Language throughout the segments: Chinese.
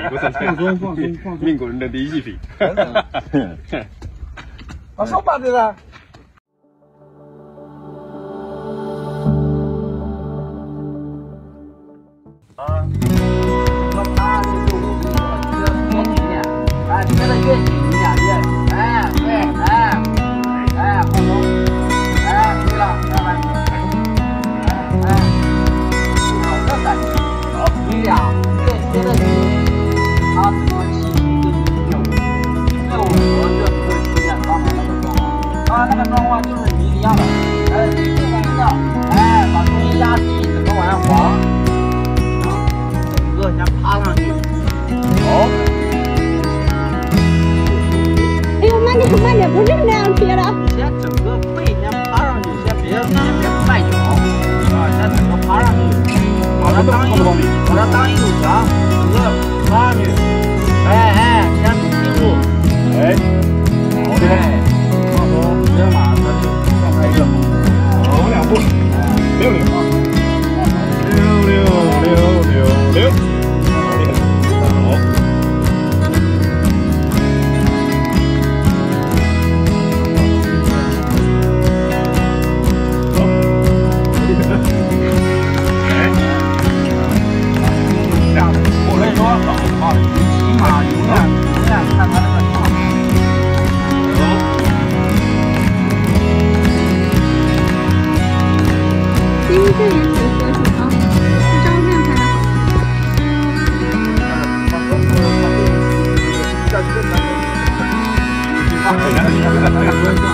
品，不是放松放松放松命古人的第一祭品。啊，上班的了。整个先趴上去，好。哎呦，慢点慢点，不是那样贴的。你先整个背先趴上去，先别先别迈脚，啊，先整个趴上去，把它当一把它当一堵墙，远永远看他那个状态。其实这也挺合适啊，这照片拍的好。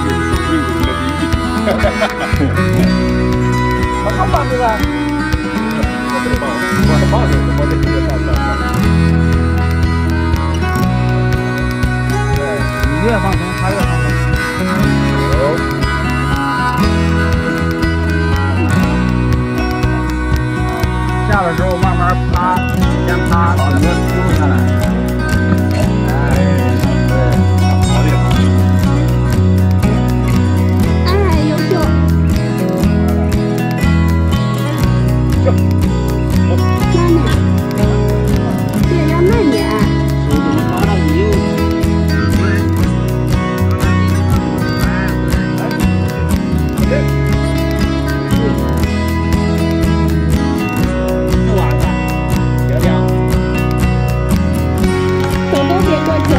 啊，上班的了。你越放松，他越放松。下的时候慢慢趴，先趴，整个秃噜下来。哎，对，好厉害！哎，优秀。不玩了，聊聊。都别过去，